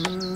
Mm-hmm.